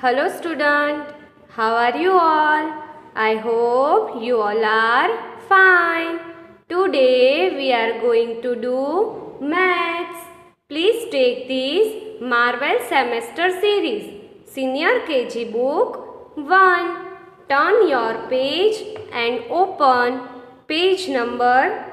Hello student, how are you all? I hope you all are fine. Today we are going to do maths. Please take this Marvel Semester Series, Senior KG Book 1. Turn your page and open page number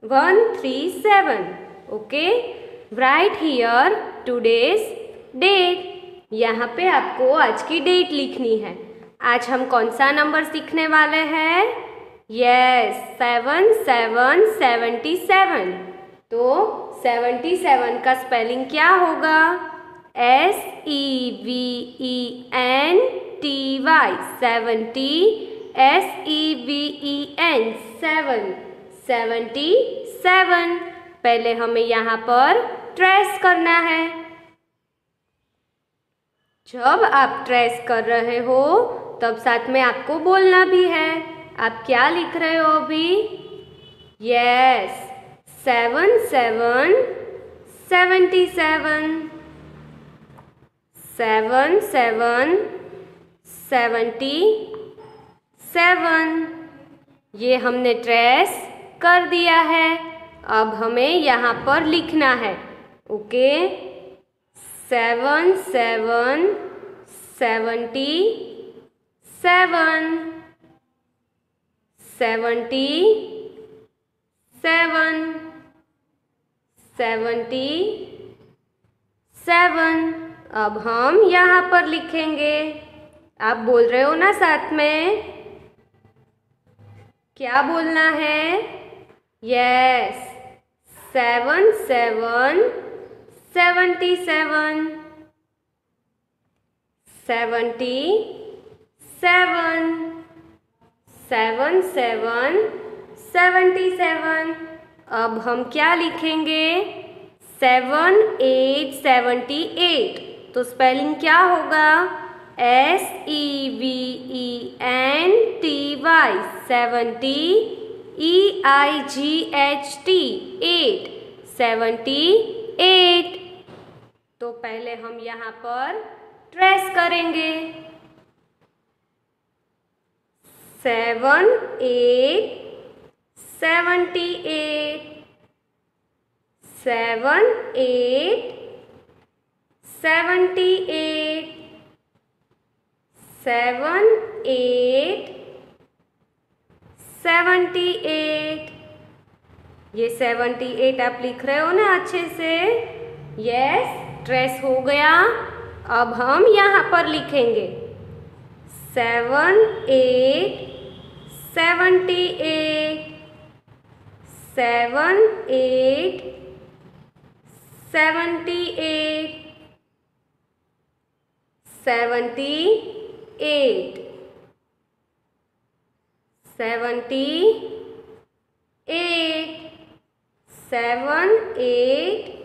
137. Okay? Write here today's date. यहाँ पे आपको आज की date लिखनी है। आज हम कौन सा नंबर सीखने वाले हैं? Yes seven seven seventy seven तो सेवेंटी सेवन का स्पेलिंग क्या होगा? S E V E N T Y seventy S E V E N seven seventy seven पहले हमें यहाँ पर ट्रेस करना है। जब आप ट्रेस कर रहे हो, तब साथ में आपको बोलना भी है। आप क्या लिख रहे हो अभी? Yes seven seven seventy seven seven seven seventy seven ये हमने ट्रेस कर दिया है। अब हमें यहाँ पर लिखना है। Okay seven seven seventy seven seventy seven seventy seven अब हम यहाँ पर लिखेंगे। आप बोल रहे हो ना साथ में? क्या बोलना है? Yes seven seven seventy seven. Seventy seven. Seven seven. Seventy seven. अब हम क्या लिखेंगे? Seven eight seventy eight. तो स्पेलिंग क्या होगा? S E V E N T Y seventy E I G H T eight. Seventy eight. तो पहले हम यहाँ पर ट्रेस करेंगे। Seven eight seventy eight seven eight seventy eight seven eight seventy eight ये सेवेंटी एट आप लिख रहे हो ना अच्छे से? यस ट्रेस हो गया। अब हम यहाँ पर लिखेंगे। Seven eight seventy eight seven eight seventy eight seventy eight seventy eight seven eight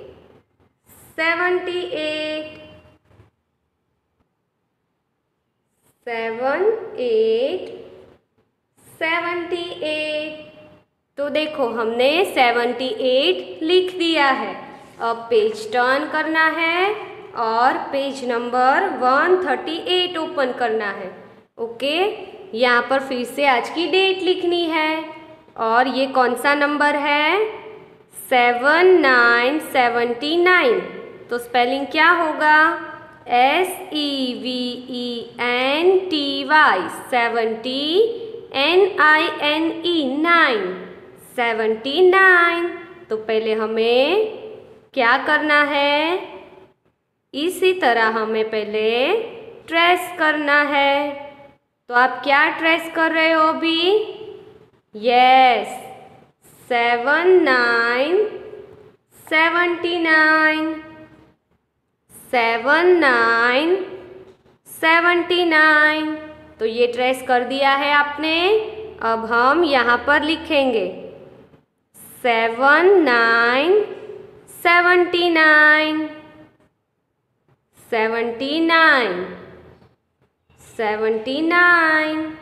seventy eight. Seven eight. Seventy eight. तो देखो, हमने सेवेंटी एट लिख दिया है। अब पेज टर्न करना है और page number one thirty eight open करना है। ओके? यहाँ पर फिर से आज की डेट लिखनी है। और ये कौन सा नंबर है? Seven nine seventy nine. तो स्पेलिंग क्या होगा? S E V E N T Y seventy N I N E nine seventy nine तो पहले हमें क्या करना है? इसी तरह हमें पहले ट्रेस करना है। तो आप क्या ट्रेस कर रहे हो अभी? Yes seven nine seventy nine seven nine, seventy nine. तो ये ट्रेस कर दिया है आपने। अब हम यहाँ पर लिखेंगे। Seven nine, seventy nine seventy nine seventy nine.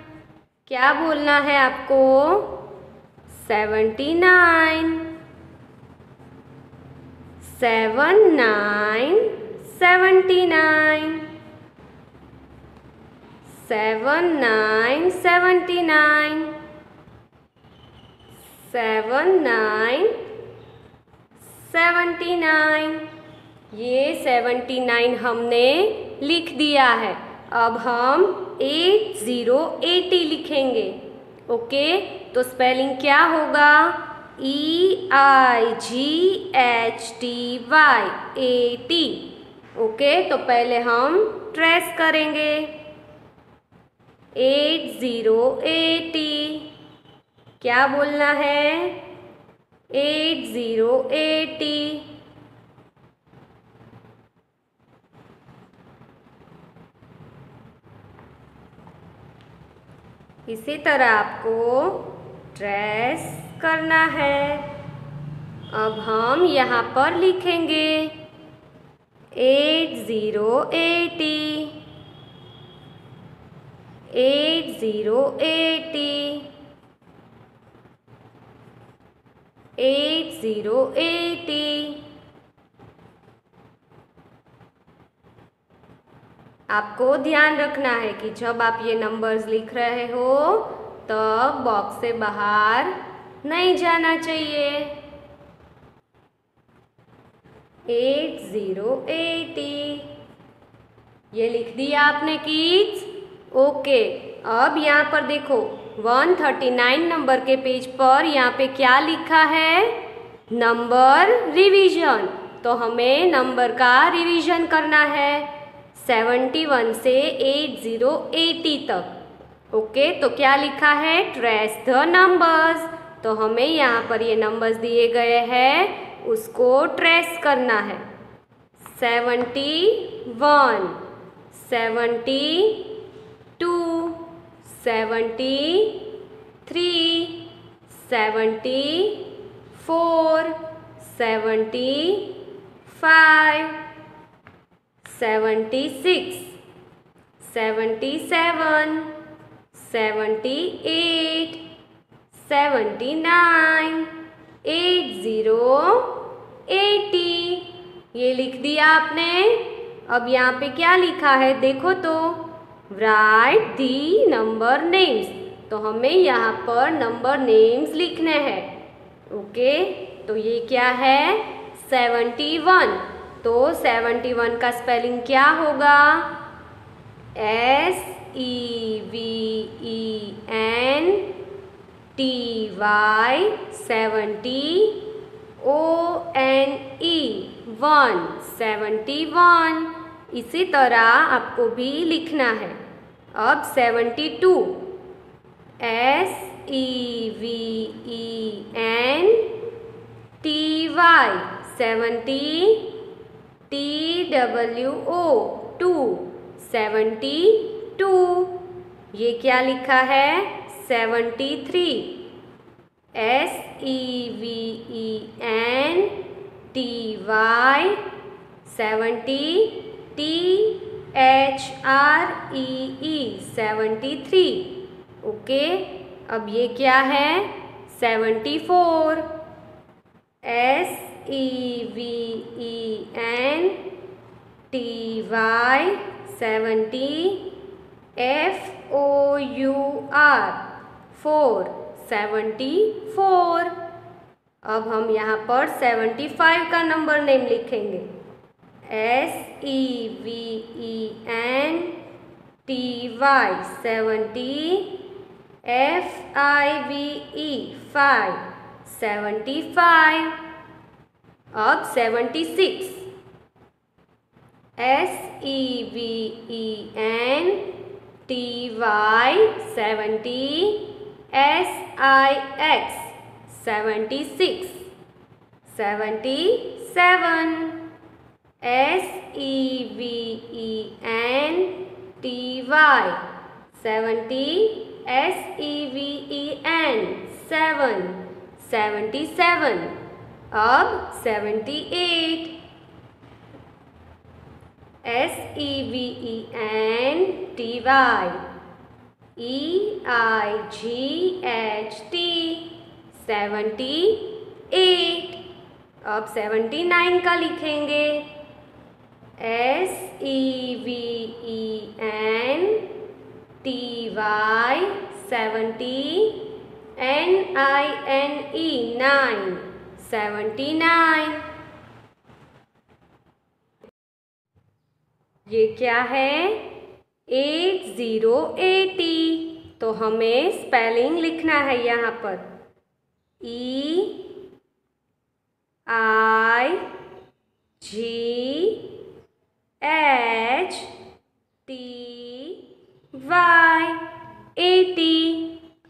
क्या बोलना है आपको? Seventy nine, seven nine seventy nine seven nine seventy nine seven nine seventy nine ये सेवेंटी नाइन हमने लिख दिया है। अब हम एट ज़ीरो एटी लिखेंगे। ओके? तो स्पेलिंग क्या होगा? E I G H T Y A T okay तो पहले हम ट्रेस करेंगे। Eight zero eighty. क्या बोलना है? Eight zero eighty. इसी तरह आपको ट्रेस करना है। अब हम यहाँ पर लिखेंगे। Eight zero eighty. Eight zero eighty. Eight zero eighty. आपको ध्यान रखना है कि जब आप ये नंबर्स लिख रहे हो, तब तो बॉक्स से बाहर नहीं जाना चाहिए। Eight zero eighty. ये लिख दिया आपने किड्स ओके, अब यहाँ पर देखो 139 नंबर के पेज पर यहाँ पे क्या लिखा है? Number revision. तो हमें नंबर का रिवीजन करना है 71 से 8080 तक। ओके तो क्या लिखा है? ट्रेस द नंबर्स तो हमें यहाँ पर ये नंबर्स दिए गए हैं उसको ट्रेस करना है। Seventy one, seventy two, seventy three, seventy four, seventy five, seventy six, seventy seven, seventy eight, seventy nine eight zero eighty. ये लिख दिया आपने। अब यहाँ पे क्या लिखा है? देखो तो। राइट दी नंबर नेम्स तो हमें यहाँ पर नंबर नेम्स लिखने हैं। ओके? तो ये क्या है? Seventy one. तो सेवेंटी वन का स्पेलिंग क्या होगा? S E V E N T Y seventy O N E one seventy one इसी तरह आपको भी लिखना है। अब seventy two S E V E N T Y seventy T W O two seventy two ये क्या लिखा है? Seventy three. S E V E N T Y seventy T H R E E seventy three. Okay, अब ये क्या है? Seventy four. S E V E N T Y seventy F O U R four seventy four. अब हम यहाँ पर seventy five का number name लिखेंगे। S E V E N T Y seventy F I V E five seventy five. अब seventy six. S E V E N T Y seventy S I X seventy six seventy seven S E V E N T Y seventy S E V E N seven seventy seven अब seventy eight S E V E N T Y E I G H T seventy eight अब seventy nine का लिखेंगे. S E V E N T Y seventy N I N E nine seventy nine ये क्या है? Eight zero eighty. तो हमें spelling लिखना है यहाँ पर। E I G H T Y eighty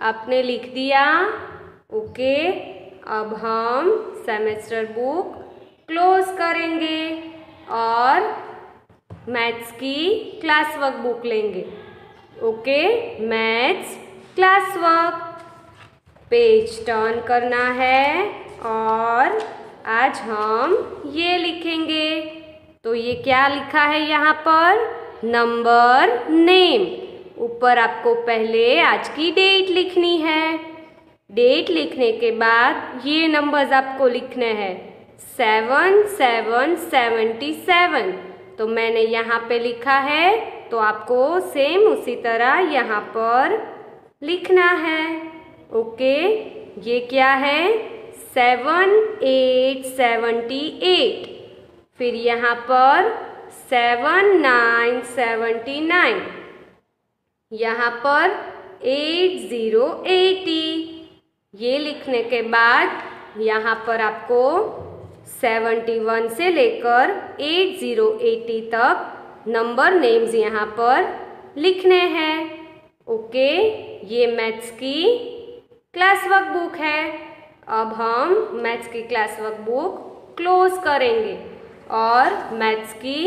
आपने लिख दिया। ओके, अब हम सेमेस्टर बुक क्लोज करेंगे और मैथ्स की क्लास वर्क बुक लेंगे। Okay? Maths class work page turn करना है और आज हम ये लिखेंगे। तो ये क्या लिखा है यहाँ पर? Number, name. ऊपर आपको पहले आज की डेट लिखनी है। डेट लिखने के बाद ये नंबर्स आपको लिखने हैं। Seven seven, seventy seven. तो मैंने यहाँ पे लिखा है तो आपको सेम उसी तरह यहाँ पर लिखना है। ओके ये क्या है? सेवन एट सेवेंटी एट फिर यहाँ पर सेवन नाइन सेवेंटी नाइन यहाँ पर एट ज़ीरो एटी ये लिखने के बाद यहाँ पर आपको सेवेंटी वन से लेकर एट ज़ीरो एटी तक नंबर नेम्स यहाँ पर लिखने हैं। ओके, ये मैथ्स की क्लास वर्क बुक है। अब हम मैथ्स की क्लास वर्क बुक क्लोज करेंगे और मैथ्स की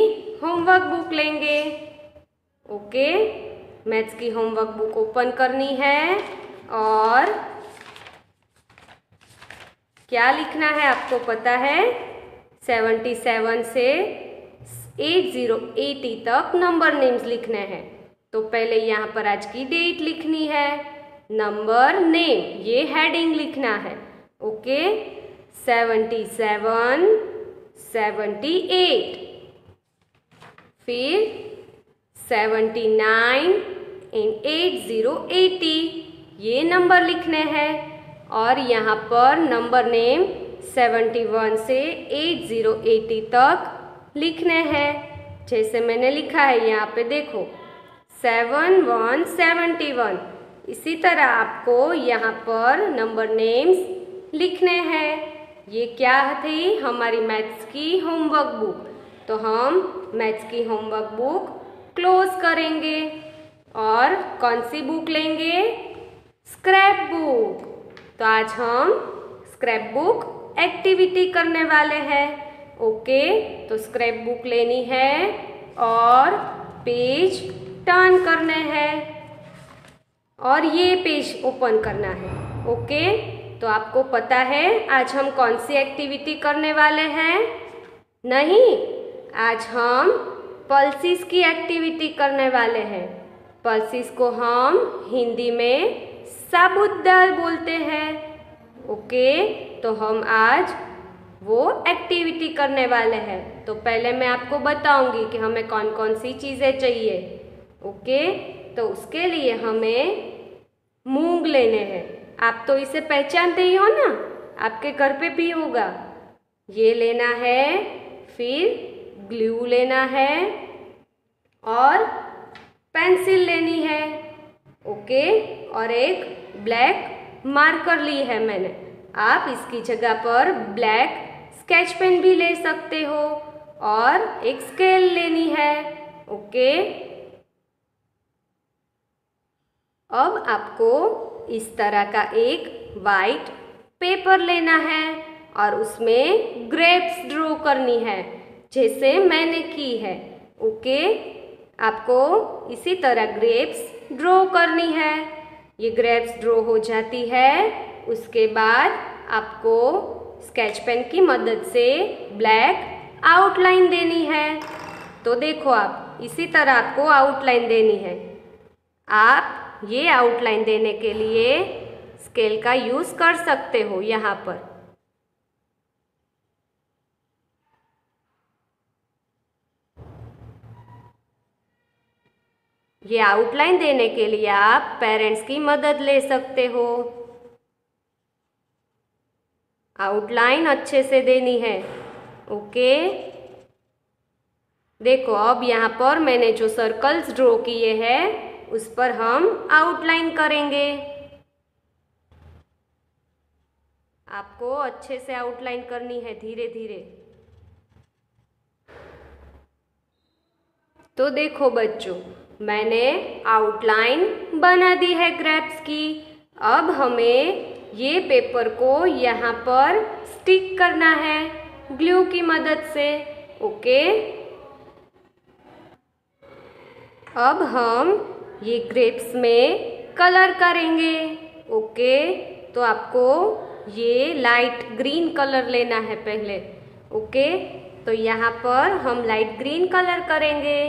होमवर्क बुक लेंगे। ओके, मैथ्स की होमवर्क बुक ओपन करनी है और क्या लिखना है आपको पता है? सेवेंटी सेवन से एट ज़ीरो एटी तक नंबर नेम्स लिखने हैं। तो पहले यहाँ पर आज की डेट लिखनी है। नंबर नेम, ये हेडिंग लिखना है। Okay? Seventy seven seventy eight. फिर seventy nine and eight zero eighty, ये नंबर लिखने हैं। और यहाँ पर नंबर नेम सेवेंटी वन से एट ज़ीरो एटी तक लिखने हैं। जैसे मैंने लिखा है, यहाँ पे देखो, सेवन वन सेवेंटी वन। इसी तरह आपको यहाँ पर नंबर नेम्स लिखने हैं। ये क्या थी? हमारी मैथ्स की होमवर्क बुक। तो हम मैथ्स की होमवर्क बुक क्लोज करेंगे और कौन सी बुक लेंगे? Scrap book. तो आज हम स्क्रैप बुक एक्टिविटी करने वाले हैं। ओके तो स्क्रैप बुक लेनी है और पेज टर्न करने हैं। और ये पेज ओपन करना है। ओके तो आपको पता है आज हम कौन सी एक्टिविटी करने वाले हैं? नहीं, आज हम पल्सिस की एक्टिविटी करने वाले हैं। पल्सिस को हम हिंदी में साबुत दाल बोलते हैं। ओके तो हम आज वो एक्टिविटी करने वाले हैं। तो पहले मैं आपको बताऊँगी कि हमें कौन कौन सी चीज़ें चाहिए। ओके तो उसके लिए हमें मूंग लेने हैं। आप तो इसे पहचानते ही हो ना? आपके घर पे भी होगा। ये लेना है, फिर ग्लू लेना है और पेंसिल लेनी है। ओके, और एक ब्लैक मार्कर ली है मैंने। आप इसकी जगह पर ब्लैक स्केच पेन भी ले सकते हो, और एक स्केल लेनी है, ओके? अब आपको इस तरह का एक वाइट पेपर लेना है, और उसमें ग्रेप्स ड्रॉ करनी है, जैसे मैंने की है, ओके? आपको इसी तरह ग्रेप्स ड्रॉ करनी है। ये ग्रेप्स ड्रॉ हो जाती है। उसके बाद आपको स्केच पेन की मदद से ब्लैक आउटलाइन देनी है। तो देखो आप, इसी तरह आपको आउटलाइन देनी है। आप ये आउटलाइन देने के लिए स्केल का यूज़ कर सकते हो यहाँ पर। ये आउटलाइन देने के लिए आप पेरेंट्स की मदद ले सकते हो। आउटलाइन अच्छे से देनी है। ओके देखो, अब यहाँ पर मैंने जो सर्कल्स ड्रॉ किए हैं, उस पर हम आउटलाइन करेंगे। आपको अच्छे से आउटलाइन करनी है धीरे धीरे तो देखो बच्चों मैंने आउटलाइन बना दी है ग्रेप्स की। अब हमें ये पेपर को यहाँ पर स्टिक करना है ग्लू की मदद से। ओके अब हम ये ग्रेप्स में कलर करेंगे। ओके तो आपको ये लाइट ग्रीन कलर लेना है पहले। ओके तो यहाँ पर हम लाइट ग्रीन कलर करेंगे।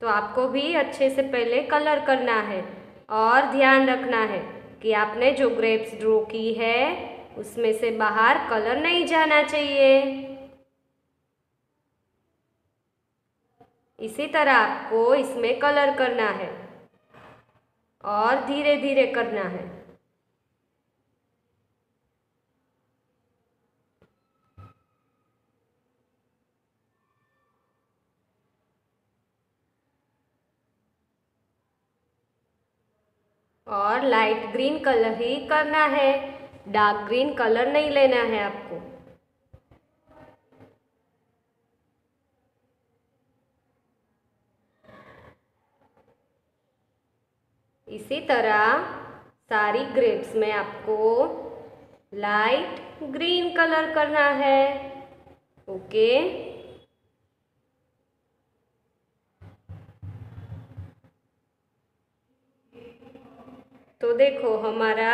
तो आपको भी अच्छे से पहले कलर करना है और ध्यान रखना है कि आपने जो ग्रेप्स ड्रॉ की है, उसमें से बाहर कलर नहीं जाना चाहिए। इसी तरह आपको इसमें कलर करना है और धीरे धीरे करना है। और लाइट ग्रीन कलर ही करना है। डार्क ग्रीन कलर नहीं लेना है आपको। इसी तरह सारी ग्रेप्स में आपको लाइट ग्रीन कलर करना है। ओके तो देखो हमारा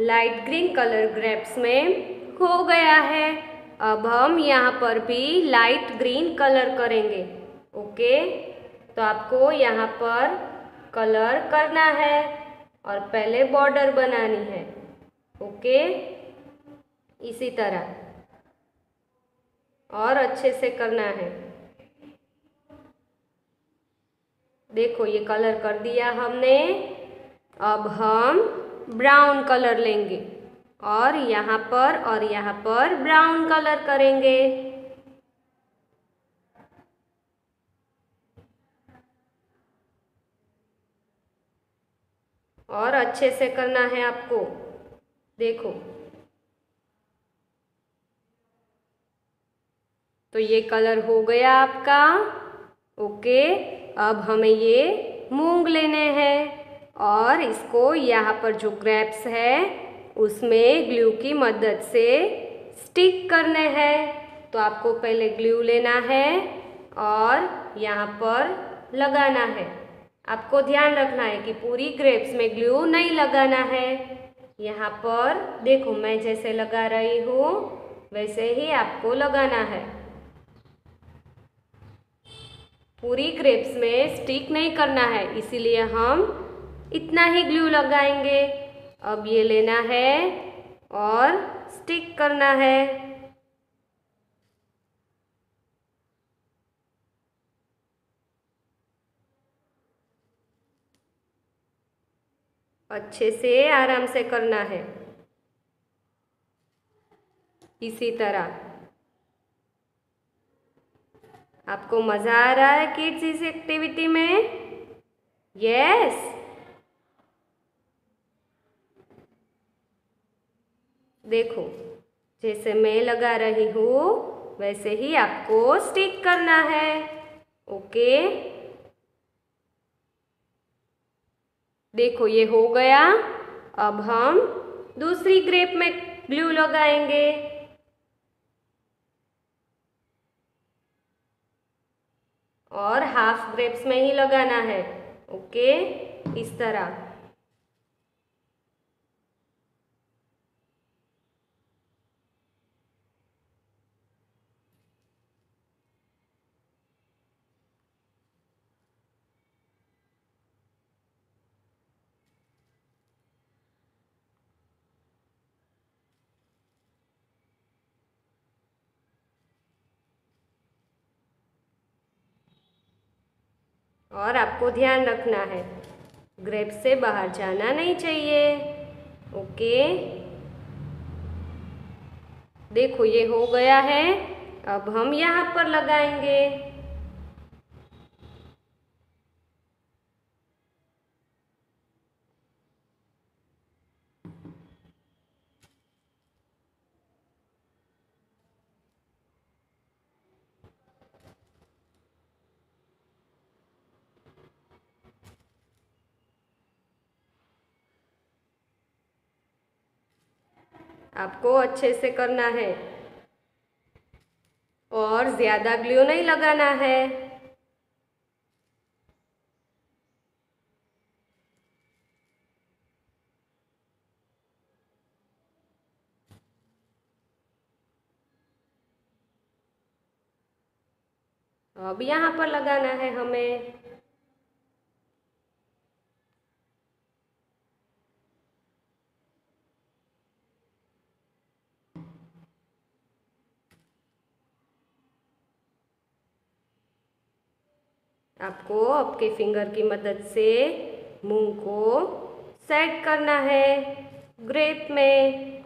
लाइट ग्रीन कलर ग्रेप्स में हो गया है। अब हम यहाँ पर भी लाइट ग्रीन कलर करेंगे। ओके? तो आपको यहाँ पर कलर करना है और पहले बॉर्डर बनानी है। ओके? इसी तरह। और अच्छे से करना है। देखो ये कलर कर दिया हमने। अब हम ब्राउन कलर लेंगे। और यहाँ पर, और यहाँ पर ब्राउन कलर करेंगे। और अच्छे से करना है आपको। देखो। तो ये कलर हो गया आपका। ओके अब हमें ये मूंग लेने हैं। और इसको यहाँ पर जो ग्रेप्स है, उसमें ग्लू की मदद से स्टिक करने हैं। तो आपको पहले ग्लू लेना है और यहाँ पर लगाना है। आपको ध्यान रखना है कि पूरी ग्रेप्स में ग्लू नहीं लगाना है। यहाँ पर देखो, मैं जैसे लगा रही हूँ, वैसे ही आपको लगाना है। पूरी ग्रेप्स में स्टिक नहीं करना है, इसीलिए हम इतना ही ग्लू लगाएँगे। अब ये लेना है और स्टिक करना है। अच्छे से आराम से करना है। इसी तरह। आपको मज़ा आ रहा है किड्स इस एक्टिविटी में? यस देखो, जैसे मैं लगा रही हूँ, वैसे ही आपको स्टिक करना है। ओके? देखो, ये हो गया। अब हम दूसरी ग्रेप में ग्लू लगाएँगे। और हाफ़ ग्रेप्स में ही लगाना है। ओके? इस तरह। और आपको ध्यान रखना है। ग्रेप से बाहर जाना नहीं चाहिए। ओके देखो, ये हो गया है। अब हम यहाँ पर लगाएँगे। आपको अच्छे से करना है। और ज़्यादा ग्लू नहीं लगाना है। अब यहाँ पर लगाना है हमें। आपको आपके फिंगर की मदद से मूंग को सेट करना है। ग्रेप में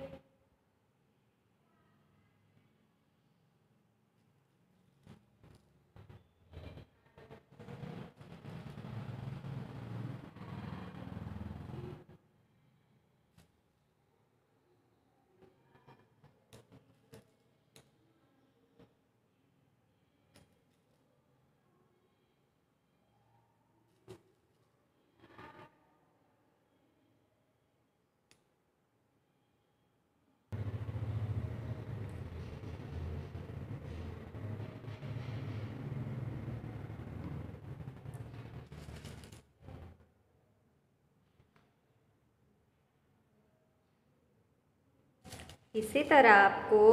इसी तरह आपको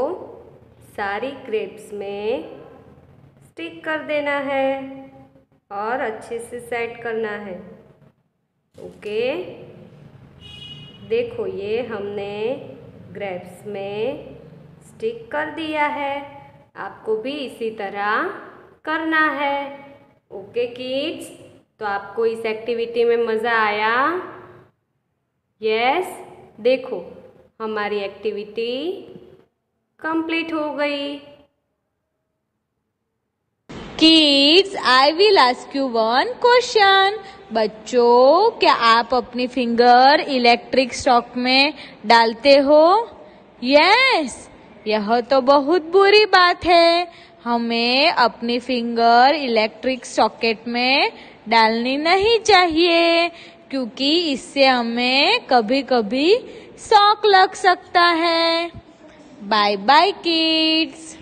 सारी क्रेप्स में स्टिक कर देना है और अच्छे से सेट करना है। ओके? देखो, ये हमने ग्रेप्स में स्टिक कर दिया है। आपको भी इसी तरह करना है। Okay, kids? तो आपको इस एक्टिविटी में मज़ा आया? यस? देखो। हमारी एक्टिविटी कंप्लीट हो गई। Kids I will ask you one question बच्चों, क्या आप अपनी फिंगर इलेक्ट्रिक स्टॉक में डालते हो? यस यह तो बहुत बुरी बात है। हमें अपनी फिंगर इलेक्ट्रिक सॉकेट में डालनी नहीं चाहिए, क्योंकि इससे हमें कभी कभी शौक लग सकता है। Bye by Keats